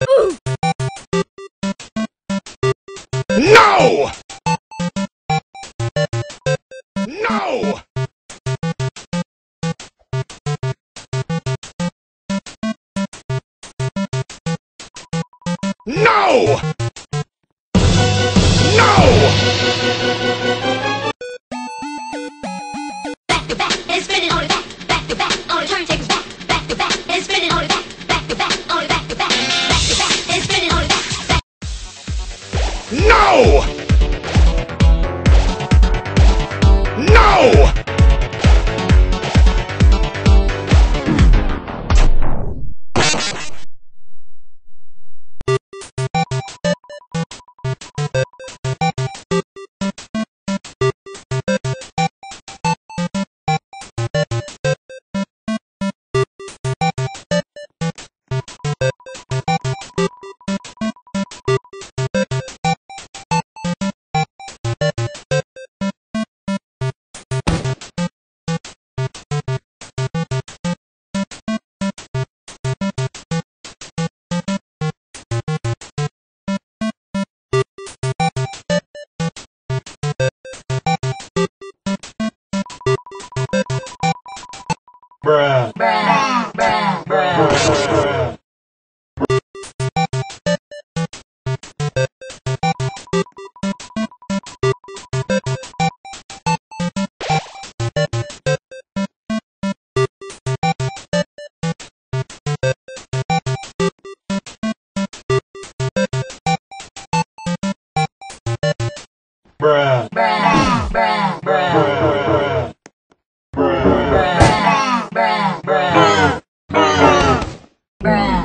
No! No! No! Bruh,